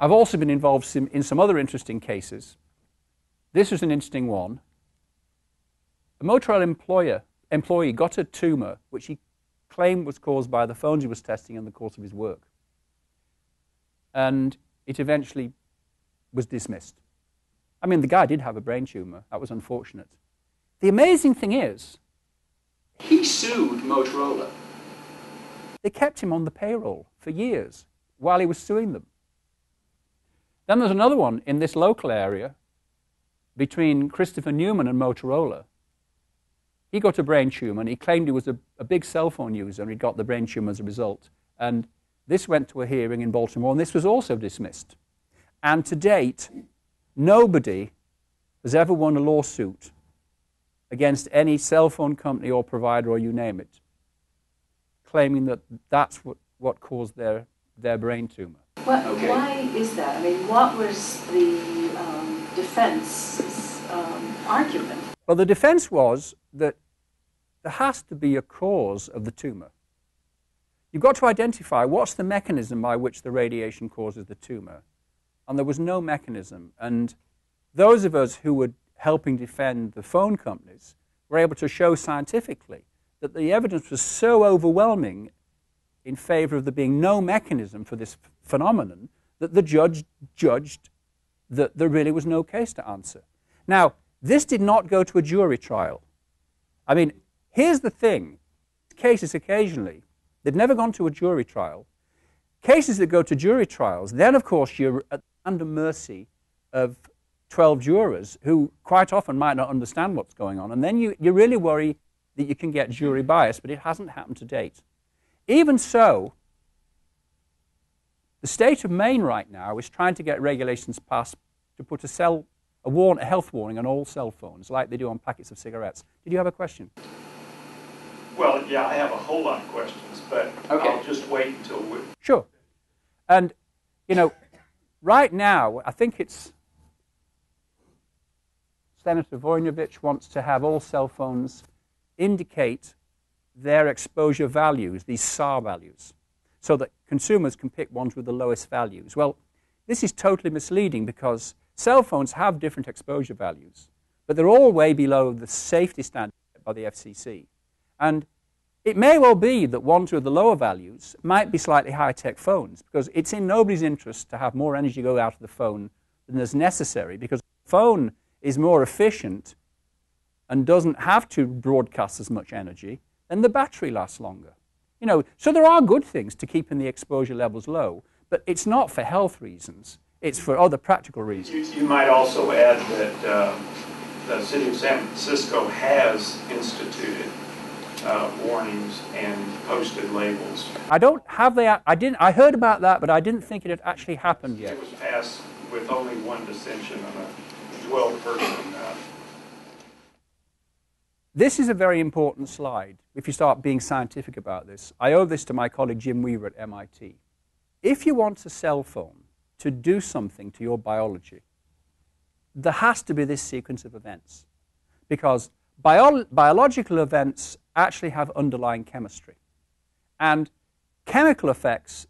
I've also been involved in some other interesting cases. This is an interesting one. A Motorola employer, employee got a tumor which he claimed was caused by the phones he was testing in the course of his work. And it eventually was dismissed. I mean, the guy did have a brain tumor. That was unfortunate. The amazing thing is, he sued Motorola. They kept him on the payroll for years while he was suing them. Then there's another one in this local area between Christopher Newman and Motorola. He got a brain tumor and he claimed he was a, a big cell phone user and he got the brain tumor as a result. And this went to a hearing in Baltimore and this was also dismissed. And to date, nobody has ever won a lawsuit against any cell phone company or provider or you name it, claiming that that's what, what caused their, their brain tumor. What, okay. Why is that? I mean, what was the um, defense's um, argument? Well, the defense was that there has to be a cause of the tumor. You've got to identify what's the mechanism by which the radiation causes the tumor. And there was no mechanism. And those of us who were helping defend the phone companies were able to show scientifically that the evidence was so overwhelming in favor of there being no mechanism for this phenomenon that the judge judged that there really was no case to answer. Now, this did not go to a jury trial. I mean, here's the thing cases occasionally, they've never gone to a jury trial. Cases that go to jury trials, then of course you're under mercy of 12 jurors who quite often might not understand what's going on. And then you, you really worry that you can get jury bias, but it hasn't happened to date. Even so, the state of Maine right now is trying to get regulations passed to put a, cell, a, warn, a health warning on all cell phones, like they do on packets of cigarettes. Did you have a question? Yeah, I have a whole lot of questions, but okay. I'll just wait until we. Sure. And, you know, right now, I think it's Senator Voinovich wants to have all cell phones indicate their exposure values, these SAR values, so that consumers can pick ones with the lowest values. Well, this is totally misleading because cell phones have different exposure values, but they're all way below the safety standard by the FCC. And it may well be that one, two of the lower values might be slightly high-tech phones because it's in nobody's interest to have more energy go out of the phone than is necessary because the phone is more efficient and doesn't have to broadcast as much energy then the battery lasts longer. You know, so there are good things to keeping the exposure levels low, but it's not for health reasons. It's for other practical reasons. You, you might also add that um, the city of San Francisco has instituted uh, warnings and posted labels. I don't have that. I didn't. I heard about that, but I didn't think it had actually happened yet. It was passed with only one dissension on a 12-person uh, this is a very important slide if you start being scientific about this. I owe this to my colleague Jim Weaver at MIT. If you want a cell phone to do something to your biology, there has to be this sequence of events because bio biological events actually have underlying chemistry. And chemical effects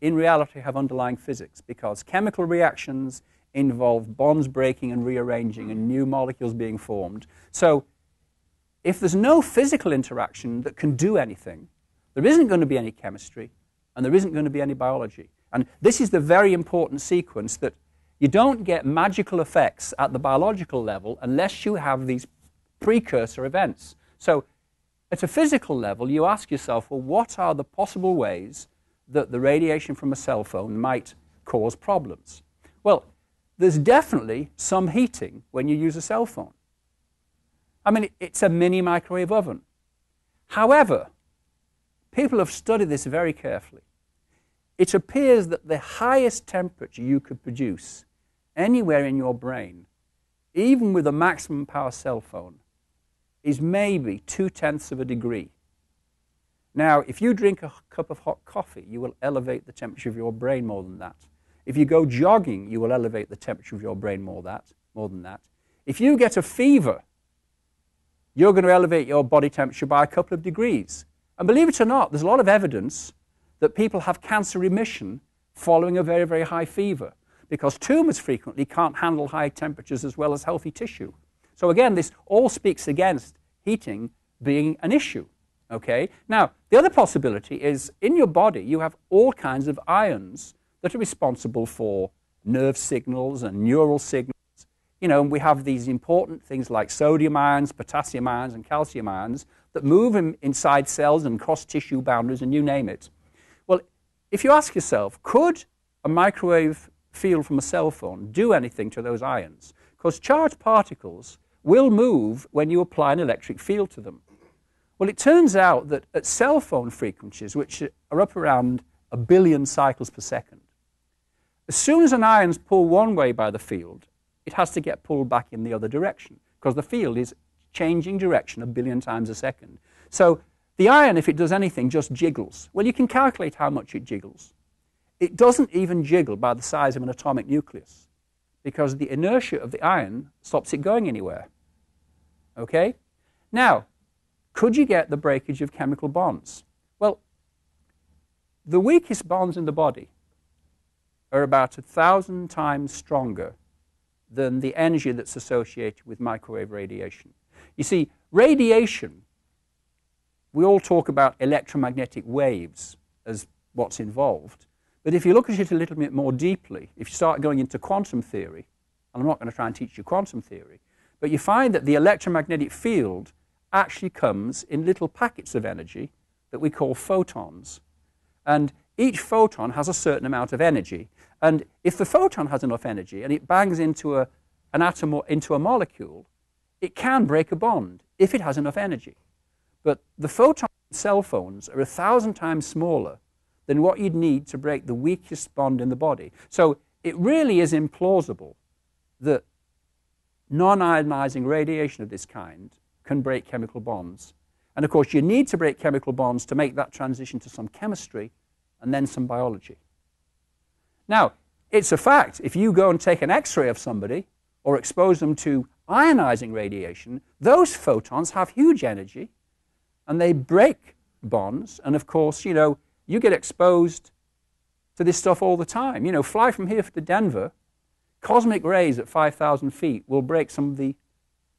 in reality have underlying physics because chemical reactions involve bonds breaking and rearranging and new molecules being formed. So if there's no physical interaction that can do anything, there isn't going to be any chemistry and there isn't going to be any biology. And this is the very important sequence that you don't get magical effects at the biological level unless you have these precursor events. So at a physical level, you ask yourself, well, what are the possible ways that the radiation from a cell phone might cause problems? Well, there's definitely some heating when you use a cell phone. I mean, it's a mini microwave oven. However, people have studied this very carefully. It appears that the highest temperature you could produce anywhere in your brain, even with a maximum power cell phone, is maybe two tenths of a degree. Now, if you drink a cup of hot coffee, you will elevate the temperature of your brain more than that. If you go jogging, you will elevate the temperature of your brain more, that, more than that. If you get a fever, you're going to elevate your body temperature by a couple of degrees. And believe it or not, there's a lot of evidence that people have cancer remission following a very, very high fever because tumors frequently can't handle high temperatures as well as healthy tissue. So again, this all speaks against heating being an issue. Okay? Now, the other possibility is in your body you have all kinds of ions that are responsible for nerve signals and neural signals. You know, and we have these important things like sodium ions, potassium ions, and calcium ions that move in, inside cells and cross tissue boundaries, and you name it. Well, if you ask yourself, could a microwave field from a cell phone do anything to those ions? Because charged particles will move when you apply an electric field to them. Well, it turns out that at cell phone frequencies, which are up around a billion cycles per second, as soon as an ion is pulled one way by the field, it has to get pulled back in the other direction because the field is changing direction a billion times a second. So the ion, if it does anything, just jiggles. Well, you can calculate how much it jiggles. It doesn't even jiggle by the size of an atomic nucleus because the inertia of the ion stops it going anywhere. Okay? Now, could you get the breakage of chemical bonds? Well, the weakest bonds in the body are about a thousand times stronger than the energy that's associated with microwave radiation. You see, radiation, we all talk about electromagnetic waves as what's involved. But if you look at it a little bit more deeply, if you start going into quantum theory, and I'm not going to try and teach you quantum theory, but you find that the electromagnetic field actually comes in little packets of energy that we call photons. And each photon has a certain amount of energy. And if the photon has enough energy and it bangs into a, an atom or into a molecule, it can break a bond if it has enough energy. But the photons in cell phones are a thousand times smaller than what you'd need to break the weakest bond in the body. So it really is implausible that non ionizing radiation of this kind can break chemical bonds. And of course, you need to break chemical bonds to make that transition to some chemistry and then some biology. Now, it's a fact. If you go and take an X ray of somebody or expose them to ionizing radiation, those photons have huge energy and they break bonds. And of course, you know, you get exposed to this stuff all the time. You know, fly from here to Denver, cosmic rays at 5,000 feet will break some of the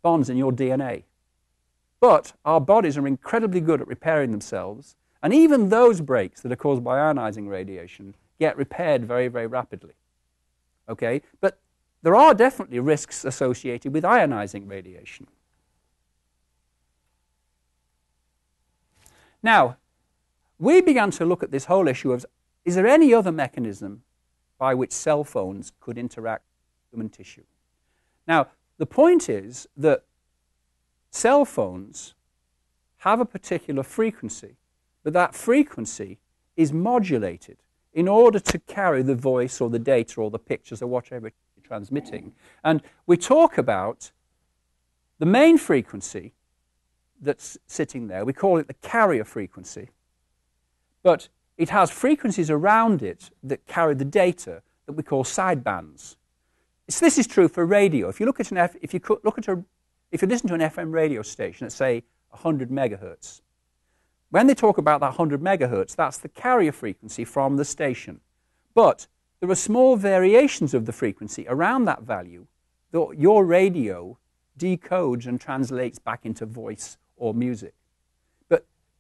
bonds in your DNA. But our bodies are incredibly good at repairing themselves, and even those breaks that are caused by ionizing radiation get repaired very, very rapidly. Okay? But there are definitely risks associated with ionizing radiation. Now, we began to look at this whole issue of is there any other mechanism by which cell phones could interact with human tissue? Now, the point is that Cell phones have a particular frequency, but that frequency is modulated in order to carry the voice or the data or the pictures or whatever you're transmitting. And we talk about the main frequency that's sitting there, we call it the carrier frequency, but it has frequencies around it that carry the data that we call sidebands. So this is true for radio. If you look at an F, if you look at a if you listen to an FM radio station at, say, 100 megahertz, when they talk about that 100 megahertz, that's the carrier frequency from the station. But there are small variations of the frequency around that value that your radio decodes and translates back into voice or music.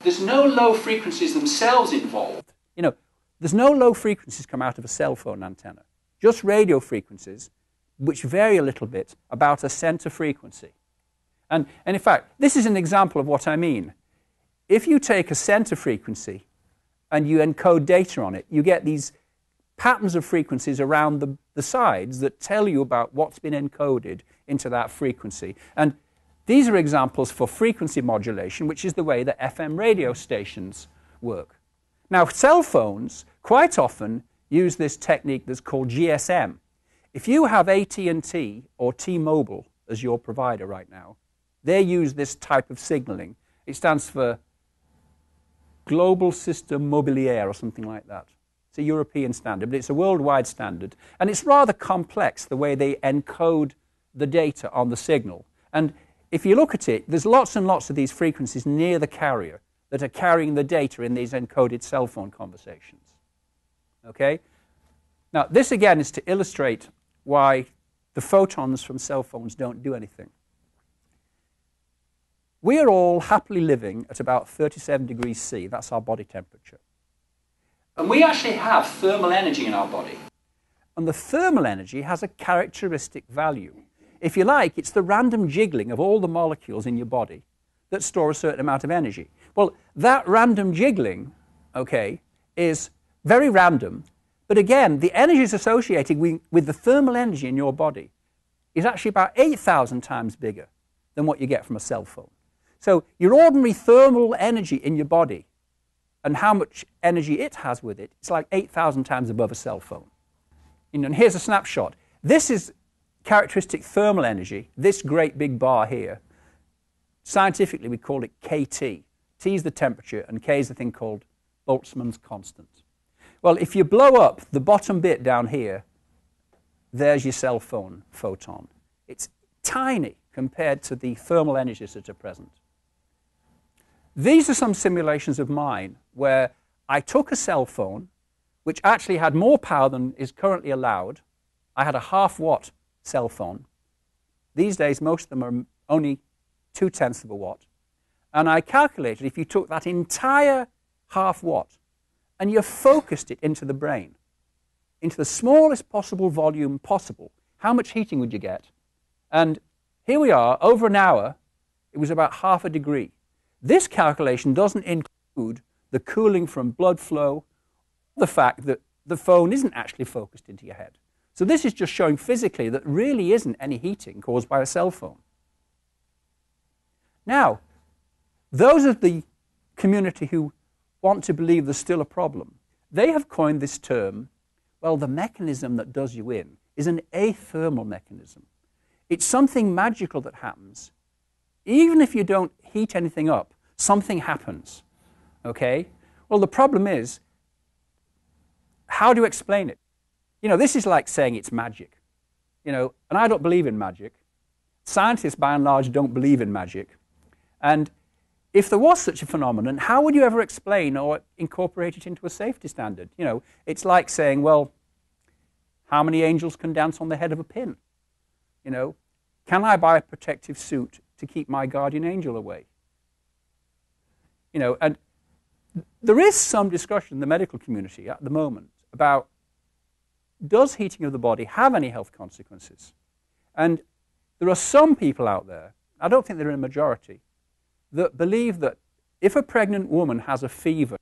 There's no low frequencies themselves involved. You know, there's no low frequencies come out of a cell phone antenna, just radio frequencies, which vary a little bit about a center frequency. And, and in fact, this is an example of what I mean. If you take a center frequency and you encode data on it, you get these patterns of frequencies around the, the sides that tell you about what's been encoded into that frequency. And these are examples for frequency modulation, which is the way that FM radio stations work. Now, cell phones quite often use this technique that's called GSM. If you have AT&T or T-Mobile as your provider right now, they use this type of signaling. It stands for Global System Mobilier or something like that. It's a European standard, but it's a worldwide standard. And it's rather complex the way they encode the data on the signal. And if you look at it, there's lots and lots of these frequencies near the carrier that are carrying the data in these encoded cell phone conversations. Okay? Now, this again is to illustrate why the photons from cell phones don't do anything. We are all happily living at about 37 degrees C. That's our body temperature. And we actually have thermal energy in our body. And the thermal energy has a characteristic value. If you like, it's the random jiggling of all the molecules in your body that store a certain amount of energy. Well, that random jiggling, okay, is very random. But again, the energy associated with, the thermal energy in your body is actually about 8,000 times bigger than what you get from a cell phone. So your ordinary thermal energy in your body and how much energy it has with it, it's like 8,000 times above a cell phone. And here's a snapshot. This is characteristic thermal energy, this great big bar here. Scientifically, we call it KT. T is the temperature, and K is the thing called Boltzmann's constant. Well, if you blow up the bottom bit down here, there's your cell phone photon. It's tiny compared to the thermal energies that are present. These are some simulations of mine where I took a cell phone, which actually had more power than is currently allowed. I had a half watt cell phone. These days, most of them are only two tenths of a watt. And I calculated if you took that entire half watt and you focused it into the brain, into the smallest possible volume possible, how much heating would you get? And here we are, over an hour, it was about half a degree. This calculation doesn't include the cooling from blood flow, the fact that the phone isn't actually focused into your head. So this is just showing physically that really isn't any heating caused by a cell phone. Now, those of the community who want to believe there's still a problem, they have coined this term, well, the mechanism that does you in is an athermal mechanism. It's something magical that happens. Even if you don't heat anything up, something happens. Okay? Well, the problem is, how do you explain it? You know, this is like saying it's magic. You know, and I don't believe in magic. Scientists, by and large, don't believe in magic. And if there was such a phenomenon, how would you ever explain or incorporate it into a safety standard? You know, it's like saying, well, how many angels can dance on the head of a pin? You know, can I buy a protective suit to keep my guardian angel away? You know, and there is some discussion in the medical community at the moment about does heating of the body have any health consequences? And there are some people out there, I don't think they're in a majority, that believe that if a pregnant woman has a fever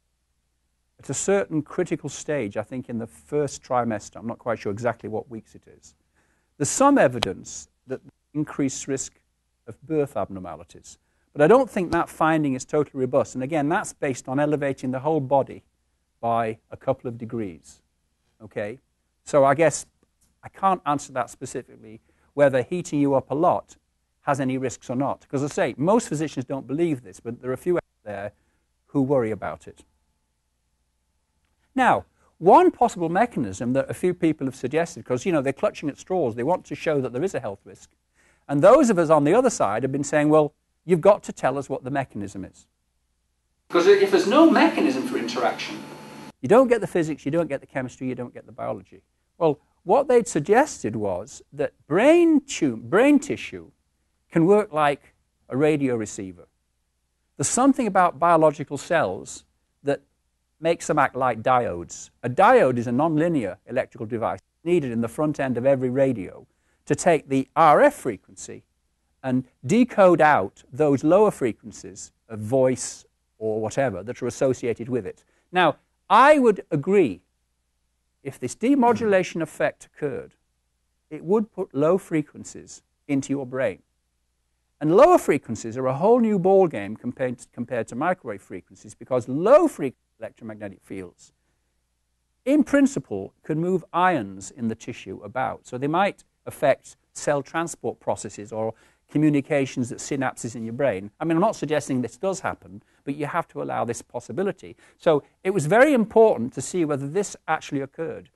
at a certain critical stage, I think in the first trimester, I'm not quite sure exactly what weeks it is, there's some evidence that increased risk of birth abnormalities. But I don't think that finding is totally robust. And again, that's based on elevating the whole body by a couple of degrees. Okay? So I guess I can't answer that specifically, whether heating you up a lot has any risks or not. Because I say, most physicians don't believe this, but there are a few out there who worry about it. Now, one possible mechanism that a few people have suggested, because you know they're clutching at straws, they want to show that there is a health risk. And those of us on the other side have been saying, well, you've got to tell us what the mechanism is. Because if there's no mechanism for interaction, you don't get the physics, you don't get the chemistry, you don't get the biology. Well, what they'd suggested was that brain, brain tissue can work like a radio receiver. There's something about biological cells that makes them act like diodes. A diode is a nonlinear electrical device needed in the front end of every radio to take the RF frequency and decode out those lower frequencies of voice or whatever that are associated with it. Now, I would agree if this demodulation effect occurred, it would put low frequencies into your brain. And lower frequencies are a whole new ballgame compared, compared to microwave frequencies because low frequency electromagnetic fields, in principle, can move ions in the tissue about. So they might affect cell transport processes or communications at synapses in your brain. I mean, I'm not suggesting this does happen, but you have to allow this possibility. So it was very important to see whether this actually occurred.